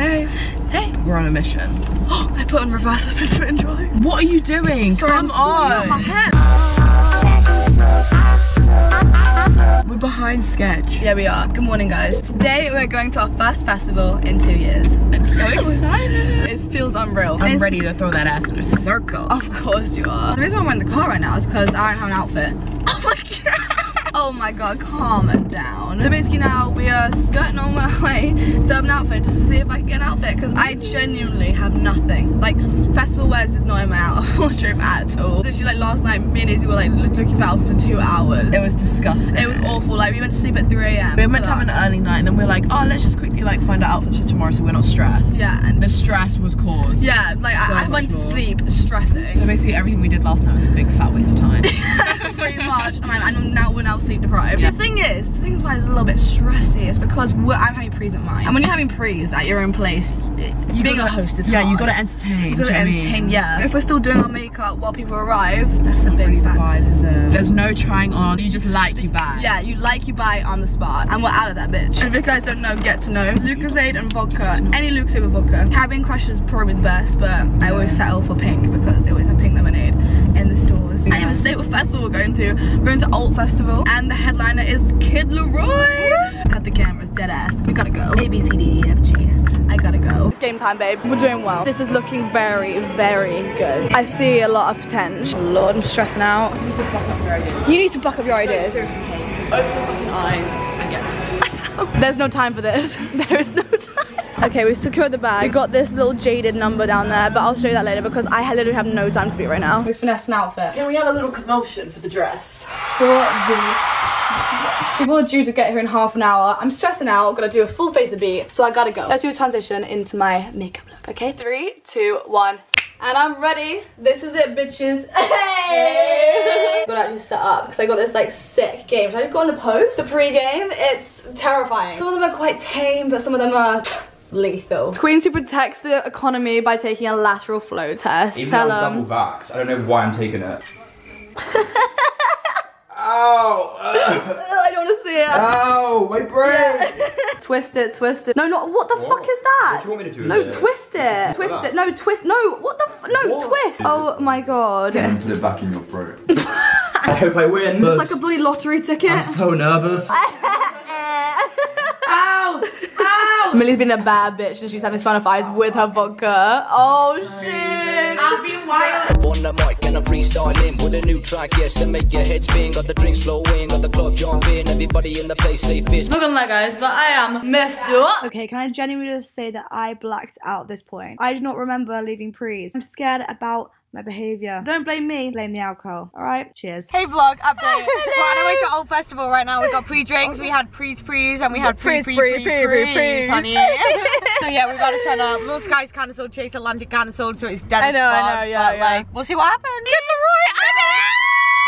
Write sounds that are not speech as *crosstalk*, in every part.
Hey. Hey. We're on a mission. *gasps* I put on reverse, I spent foot and drive. What are you doing? Sorry, I'm Come on. my. We're behind sketch. Yeah, we are. Good morning, guys. Today we're going to our first festival in two years. I'm so excited. It feels unreal. I'm It's- ready to throw that ass in a circle. Of course you are. The reason why I'm in the car right now is because I don't have an outfit. *laughs* Oh my god. Oh my god, calm down. So basically now we are skirting on my way to have an outfit because I genuinely have nothing. Like festival wears is not in my out *laughs* wardrobe at all. Literally like last night me and Izzy were like looking for outfits for two hours. It was disgusting. it was awful. Like we went to sleep at 3 a.m. We were meant to have an early night and then we're like, oh, let's just quickly like find our outfits for tomorrow so we're not stressed. Yeah, and The stress was caused. yeah, like So I, I went to sleep stressing. So basically everything we did last night was a big fat waste of time. *laughs* pretty much and I'm, I'm now we're now sleep deprived Yeah. the thing is the thing is why it's a little bit stressy is because I'm having prees at mine and when you're having prees at your own place You being gotta- a host is Yeah, you hard. gotta entertain. you gotta do you know what I mean? entertain yeah if we're still doing our makeup while people arrive that's a Not big really fact vibes, is it? There's no trying on. You just like you buy. yeah, you like you buy on the spot, and we're out of that bitch. And if you guys don't know, get to know Lucozade and vodka. Any Lucozade with vodka. Caribbean Crush is probably the best, but I always settle for pink because they always have pink lemonade in the stores. I didn't even say what festival we're going to. We're going to Alt Festival, and the headliner is Kid Laroi. Cut the cameras, dead ass. We gotta go. A B C D E F G. I gotta go. It's game time, babe. We're doing well. This is looking very, very good. I see a lot of potential. Lord, I'm stressing out. You need to buck up your ideas. You need to buck up your ideas. Seriously, Kate. Open your fucking eyes and get *laughs* There's no time for this. *laughs* There is no time. Okay, we've secured the bag. We got this little jaded number down there, but I'll show you that later because I literally have no time to speak right now. We finessed an outfit. Can we have a little commotion for the dress? For the People are due to get here in half an hour. I'm stressing out, gotta do a full face of B, so I gotta go. Let's do a transition into my makeup look, okay? Three, two, one. And I'm ready. This is it, bitches. *laughs* Hey! Gotta actually set up because I got this like sick game. Should I just go on the post? The pre-game, it's terrifying. Some of them are quite tame, but some of them are *sniffs* lethal. Queens who protects the economy by taking a lateral flow test. Even Tell though them. double vax, I don't know why I'm taking it. *laughs* Ow! I don't want to see it. Ow! My brain! *laughs* twist it, twist it. No, not what the What? fuck is that? What do you want me to do No, with twist it. Twist that? it. No, twist. No, what the f- no, What? twist. Oh my god. It's and put it back in your throat. *laughs* I hope I win. It's like a bloody lottery ticket. I'm so nervous. *laughs* Ow! *laughs* Ow! Millie's been a bad bitch and she's having spanish eyes with her vodka. Oh shit! I've been wild. On the mic and I'm freestyling with a new track, yes, to make your head spin. Got the drinks flowing, got the club jumping. Everybody in the place say fist. Not gonna lie, guys, but I am messed up. Okay, can I genuinely just say that I blacked out at this point? I do not remember leaving prees. I'm scared about my behaviour. Don't blame me, blame the alcohol. Alright, cheers. Hey vlog update. *laughs* We're on our way to Old Festival right now. We got pre-drinks, we had pre-prees, and we had pre pre pre pre prees, honey. *laughs* so yeah, we got to turn up. Blue Sky's cancelled, Chase Atlantic cancelled, so it's dead I as know, I know, yeah, but, yeah. Like, we'll see what happens. Kid Laroi, I'm!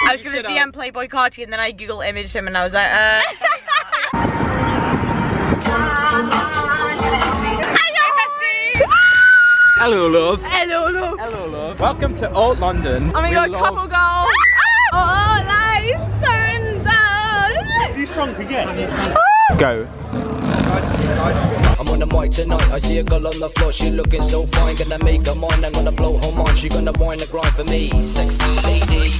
I was gonna. DM Playboi Carti and then I Google imaged him and I was like, uh. *laughs* Hello, love. Hello, love. Hello, love. Welcome to Old London. Oh my We god, love- couple goals. *laughs* oh, lies turned down. Go. I'm on the mic tonight. I see a girl on the floor, she looking so fine. Gonna make her mine, I'm gonna blow her mind. She gonna whine and grind for me. Sexy lady.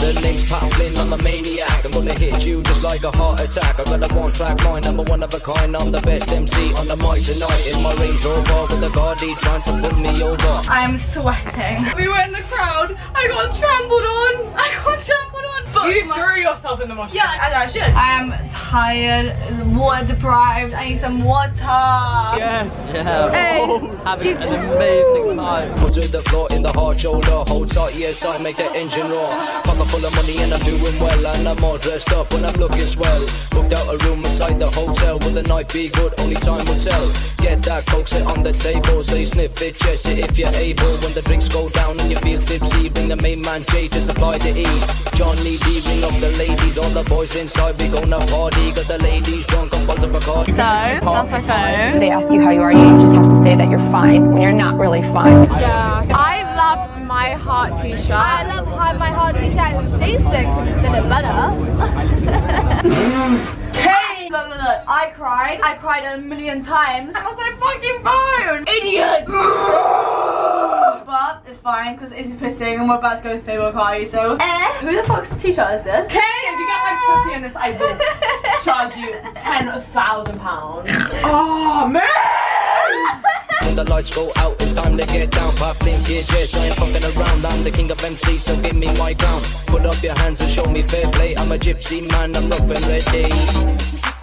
The name's Pat Flynn, I'm a maniac. I'm gonna hit you just like a heart attack. I got a one track mind, I'm a one of a kind. I'm the best MC on the mic tonight. In my Range Rover with the Guardi trying to pull me over. I am sweating. We were in the crowd. I got trampled on. I got trampled on. Fuck You my- threw yourself in the mosh Yeah, as I should. I am tired, water deprived. I need some water. Yes. Hey, oh, Having an amazing time. Put to the floor in the hard shoulder. Hold tight, yes, I make the engine roar. Pocket full of money and I'm doing well. And I'm all dressed up and I'm looking swell. Booked out a room inside the hotel. Will the night be good? Only time will tell. Get that coke, sit on the table. Say sniff it, chest it if you're able. When the drinks go down and you feel tipsy, bring the main man Jay to supply the ease. Johnny D, ring up the ladies. All the boys inside, we gonna party. Got the ladies drunk on bottles of Bacardi. So, that's my phone. They ask you how you are, you just have to say that you're fine when you're not really fine. Yeah. I my heart t-shirt. I love my heart t-shirt. She's the considered better. *laughs* I cried. I cried a million times. That was my fucking phone! Idiot! *laughs* but it's fine, because Izzy's pissing and we're about to go to Playboi Carti, so... Eh? Who the fuck's t-shirt is this? Okay, if you get my pussy in this, I will *laughs* charge you £10,000. oh, man! When the lights go out, it's time to get down. Think it's yes, I ain't fucking around. I'm the king of MC, so give me my crown. Put up your hands and show me fair play. I'm a gypsy man, I'm rough and ready.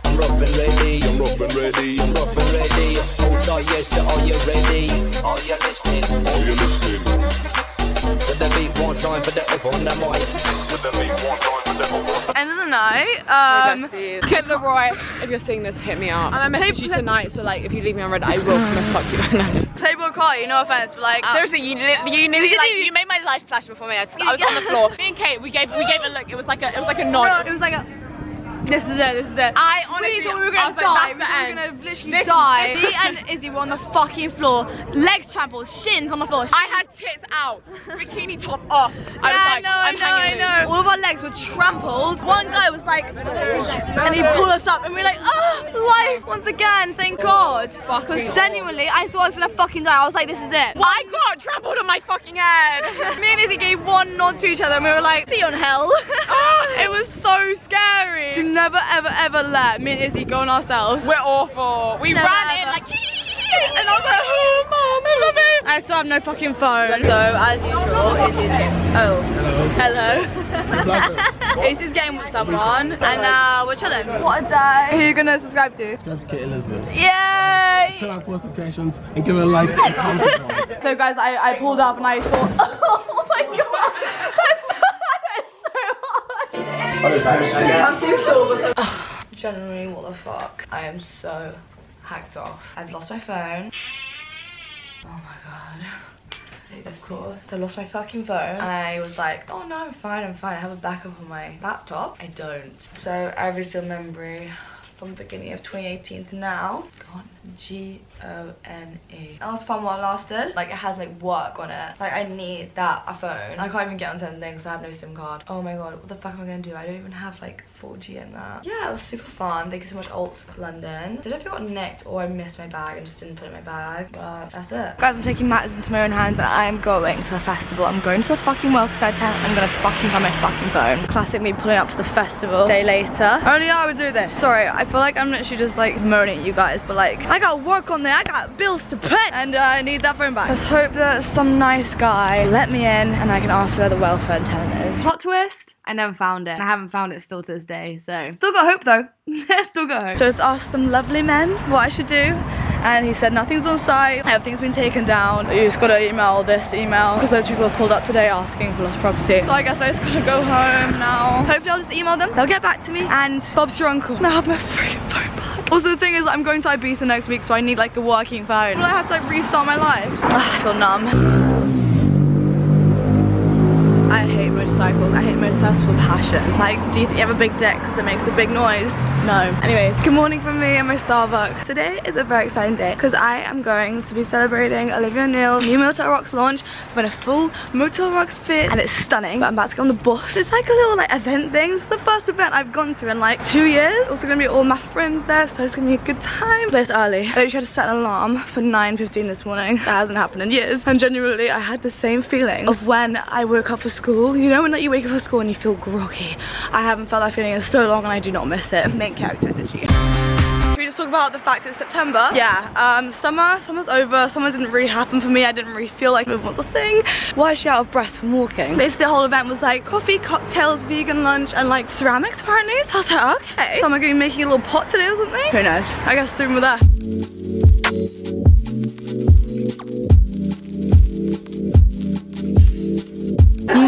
I'm rough and ready. I'm rough and ready. I'm rough and ready. Hold tight, yes, so are you ready? Are you listening? Are you listening? With the beat one time for the up on the mic. With the beat one time for the up on End of the night. Um, Kid Laroi, if you're seeing this, hit me up. I'm gonna message you tonight, so like, if you leave me on red, I will come and fuck you. *laughs* Playboi Carti, no offense, but like, Seriously, you li- you knew like you made my life flash before my eyes. 'cause I was on the *laughs* floor. Me and Kate, we gave we gave a look. It was like a it was like a nod. it was like a. This is it, this is it. I honestly we thought we were gonna like, die. we the thought we end. were gonna literally This- die. Izzy and *laughs* Izzy were on the fucking floor. Legs trampled, shins on the floor. I had tits out, bikini top off. *laughs* I was like, no, I I'm know, I know. All of our legs were trampled. One guy was like, and he pulled us up, and we were like, oh, life once again, thank God. Oh, because genuinely, I thought I was gonna fucking die. I was like, this is it. I got trampled on my fucking head. *laughs* Me and Izzy gave one nod to each other, and we were like, see you on hell. Oh. it was so never, ever, ever let me and Izzy go on ourselves. We're awful. We Never ran in like, and I was like, oh, mom, I love it. I still have no fucking phone. So as usual, Izzy's getting oh hello. *laughs* Izzy's getting with someone and uh we're chilling. What a day. Who are you gonna subscribe to? Subscribe to Kate Elisabeth. Yay! Turn on post notifications and give it a like *laughs* and comment. So guys I, I pulled up and I saw *laughs* That's so, that's so hard. Ugh, Generally, what the fuck? I am so hacked off. I've lost my phone. Oh my god. Of course. So I lost my fucking phone I was like, oh no, I'm fine, I'm fine. I have a backup on my laptop. I don't. So every single memory from the beginning of 2018 to now, gone. G-O-N-E. That was fun while it lasted. Like it has like work on it. Like I need that a phone. I can't even get on certain things. I have no SIM card. Oh my god, what the fuck am I gonna do? I don't even have like 4G in that. Yeah, it was super fun. Thank you so much, Alt London. Did I got nicked or I missed my bag and just didn't put it in my bag? But that's it. Guys, I'm taking matters into my own hands and I am going to the festival. I'm going to the fucking World Fair tent. I'm gonna fucking find my fucking phone. Classic me pulling up to the festival. Day later. Only I would do this. Sorry, I feel like I'm literally just like moaning at you guys, but like I got work on there. I got bills to pay and uh, I need that phone back. Let's hope that some nice guy let me in and I can ask for the welfare tenant is. Plot twist. I never found it. I haven't found it still to this day, so still got hope though. *laughs* still got hope. So just asked some lovely men what I should do, and he said nothing's on site, everything's been taken down. You just gotta email this email because those people have pulled up today asking for lost property. So I guess I just gotta go home now. Hopefully I'll just email them. They'll get back to me, and Bob's your uncle. Now I have my freaking phone back. Also the thing is, I'm going to Ibiza next week, so I need like a working phone. Will I have to like restart my life? Ah, *sighs* I feel numb. I hate motorcycles. I hate motorcycles with passion. Like, do you think you have a big dick because it makes a big noise? No. Anyways, good morning from me and my Starbucks. Today is a very exciting day because I am going to be celebrating Olivia O'Neill's new Motel Rocks launch. I'm in a full Motel Rocks fit and it's stunning. But I'm about to go on the bus. It's like a little like event thing. Is the first event I've gone to in like two years. Also gonna be all my friends there, so it's gonna be a good time. But it's early. I literally had to set an alarm for 9.15 this morning. That hasn't happened in years. And genuinely, I had the same feeling of when I woke up for school. You know when like, you wake up for school and you feel groggy? I haven't felt that feeling in so long and I do not miss it. Main character energy. We just talk about the fact it's September? Yeah, um, summer, summer's over. Summer didn't really happen for me. I didn't really feel like it was a thing. Why is she out of breath from walking? Basically the whole event was like coffee, cocktails, vegan lunch, and like ceramics apparently. So I was like, okay. I gonna be making a little pot today or something? Who knows? I guess soon we're there.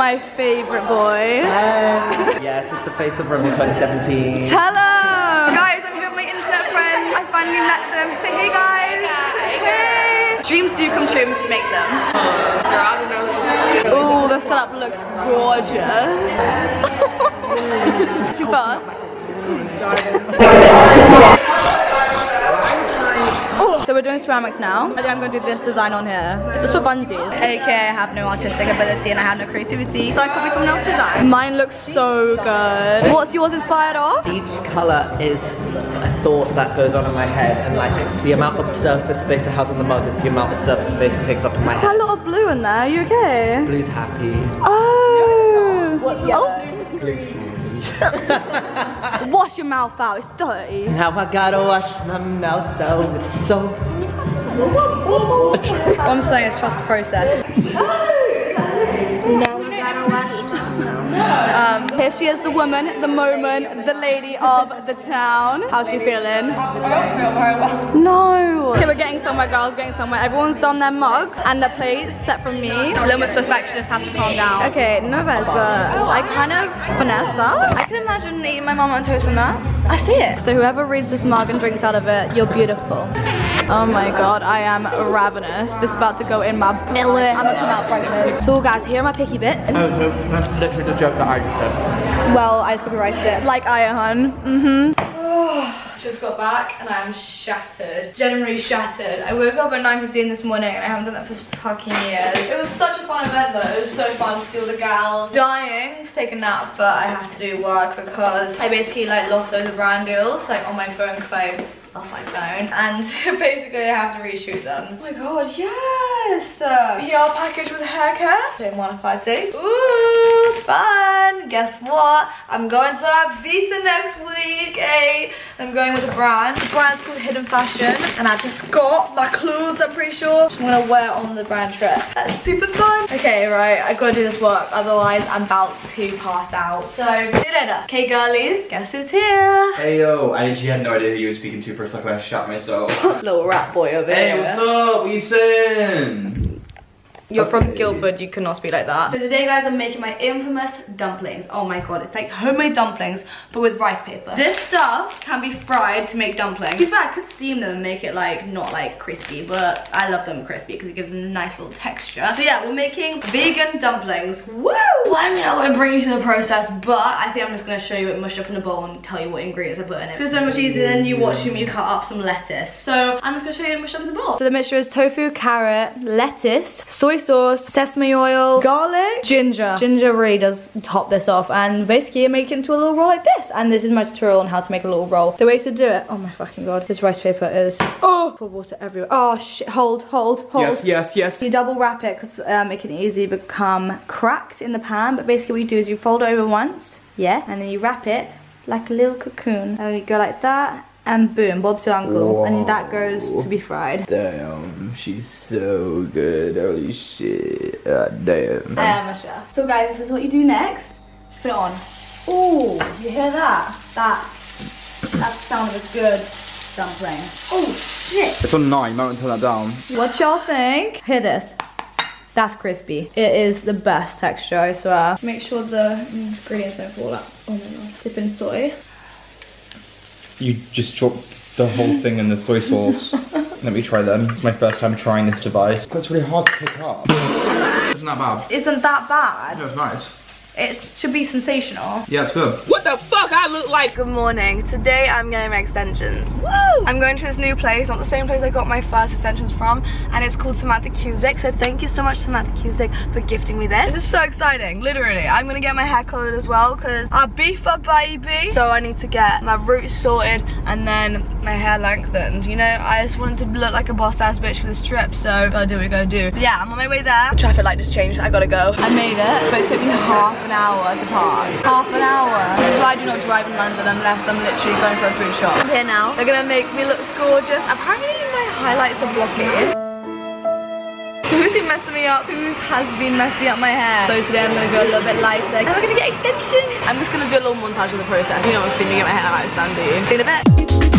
My favorite boy. Um, yes, it's the face of Rumble 2017. Hello! Guys, I'm here with my internet friends. I finally met them. Say hey guys! Hey! Dreams do come true if you make them. Oh, the setup looks gorgeous. *laughs* Too far? *laughs* Oh, so we're doing ceramics now. I think I'm going to do this design on here, just for funsies. Okay, I have no artistic ability and I have no creativity, so I copied someone else's design. Mine looks so good. What's yours inspired of? Each colour is a thought that goes on in my head, and like the amount of surface space it has on the mug is the amount of surface space it takes up in my Quite a lot of blue in there. Are you okay? Blue's happy. Oh. What's yellow? Oh. Blue's happy. *laughs* Wash your mouth out. It's dirty. Now I gotta wash my mouth out with soap. I'm saying is trust the process. *laughs* Um, here she is, the woman, the moment, the lady of the town. How's she feeling? I don't feel very well. No. Okay, we're getting somewhere, girls. Getting somewhere. Everyone's done their mugs and their plates, set from me. Limits perfectionist has to calm down. Okay, no offense, but I kind of finesse that. I can imagine eating my mama on toast on that. I see it. So whoever reads this mug and drinks out of it, you're beautiful. Oh my god, I am ravenous. This is about to go in my belly. I'm gonna come out pregnant. So guys, here are my picky bits. Oh, so that's literally the joke that I just Well, I just copyrighted it. Like I, hun. Mm-hmm. Just got back and I am shattered. Genuinely shattered. I woke up at 9.15 this morning and I haven't done that for fucking years. It was such a fun event though. It was so fun to see all the gals. Dying to take a nap, but I have to do work because I basically like lost all the brand deals like on my phone because I lost my phone and *laughs* basically I have to reshoot them. Oh my god, yes! PR package with haircut. Don't mind if I do. Ooh, fun! Guess what? I'm going to Ibiza next week, eh? I'm going with a brand. The brand's called Hidden Fashion and I just got my clothes, I'm pretty sure. I'm gonna wear on the brand trip. That's super fun. Okay, right, I gotta do this work, otherwise I'm about to pass out. So, see you later. Okay, girlies, guess who's here? Hey yo, I actually had no idea who you were speaking to for a second when I shot myself. *laughs* Little rat boy over hey, here. what's up? What you saying? You're from Guildford, you cannot speak like that. So today guys, I'm making my infamous dumplings. Oh my god, it's like homemade dumplings, but with rice paper. This stuff can be fried to make dumplings. Be fair, I could steam them and make it like, not like crispy, but I love them crispy because it gives them a nice little texture. So yeah, we're making vegan dumplings. Woo! Well, I mean, I won't bring you through the process, but I think I'm just gonna show you it mushed up in a bowl and tell you what ingredients I put in it. So it's so much easier than you watching me cut up some lettuce. So I'm just gonna show you it mushed up in the bowl. So the mixture is tofu, carrot, lettuce, soy sauce, sesame oil, garlic, ginger. Ginger really does top this off and basically you make it into a little roll like this. And this is my tutorial on how to make a little roll. The way to do it, oh my fucking god, this rice paper is, oh, pour water everywhere. Oh shit, hold, hold, hold. Yes, yes, yes. You double wrap it because um, it can easily become cracked in the pan. But basically what you do is you fold over once, yeah, and then you wrap it like a little cocoon. And you go like that, and boom, Bob's your uncle. And that goes to be fried. Damn, she's so good. Holy shit. Uh, damn. I am a chef. So guys, this is what you do next. Put it on. Oh, you hear that? That's, that's the sound of a good dumpling. Oh shit. It's on nine, might turn that down. What y'all think? Hear this. That's crispy. It is the best texture, I swear. Make sure the ingredients don't fall out. Oh my god. Dip in soy. You just chop the whole thing in the soy sauce. *laughs* Let me try them. It's my first time trying this device. It's really hard to pick up. Isn't that bad? Isn't that bad? No, it's nice. It should be sensational. Yeah, it's good. What the fuck I look like? Good morning. Today I'm getting my extensions. Woo! I'm going to this new place, not the same place I got my first extensions from, and it's called Samantha Cusick. So thank you so much, Samantha Cusick, for gifting me this. This is so exciting, literally. I'm gonna get my hair colored as well, because I beef a baby. So I need to get my roots sorted and then my hair lengthened. You know, I just wanted to look like a boss ass bitch for this trip, so gotta do what we gotta do. But yeah, I'm on my way there. Traffic light just changed, I gotta go. I made it, but it took me half an hour to park. Half an hour. That's why I do not drive in London unless I'm literally going for a food shop. I'm here now. They're gonna make me look gorgeous. Apparently my highlights are blocky. So who's been messing me up? Who has been messing up my hair? So today I'm gonna go a little bit lighter. And we're gonna get extensions. I'm just gonna do a little montage of the process. You to see me get my hair do you? See you in a bit.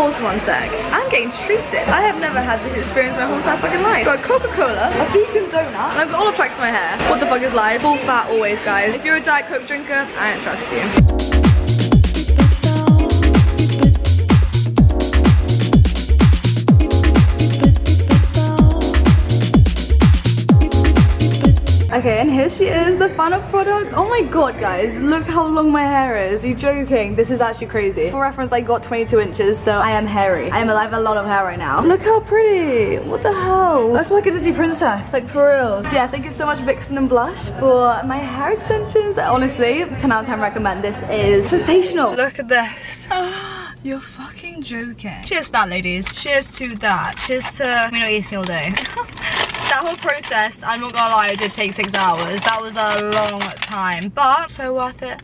Pause one sec. I'm getting treated. I have never had this experience my whole entire fucking life. Got Coca-Cola, a vegan donut, and I've got Olaplex in my hair. What the fuck is life? Full fat always, guys. If you're a Diet Coke drinker, I don't trust you. Okay, and here she is, the final product. Oh my god, guys, look how long my hair is. Are you joking? This is actually crazy. For reference, I got 22 inches, so I am hairy. I am alive a lot of hair right now. Look how pretty. What the hell? I feel like a Disney princess, like for real. So yeah, thank you so much Vixen and Blush for my hair extensions. Honestly, 10 out of 10 recommend. This is sensational. Look at this. *gasps* You're fucking joking. Cheers to that, ladies. Cheers to that. Cheers to me not eating all day. *laughs* that whole process, I'm not gonna lie, it did take six hours. That was a long time, but so worth it.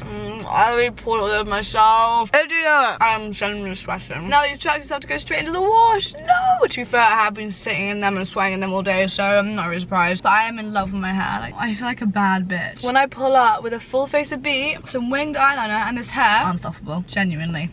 Mm, I really poured all over myself. I do that. I'm genuinely sweating. Now these tracks have to go straight into the wash. No! To be fair, I have been sitting in them and sweating in them all day, so I'm not really surprised. But I am in love with my hair. Like, I feel like a bad bitch. When I pull up with a full face of beat, some winged eyeliner, and this hair, unstoppable. Genuinely.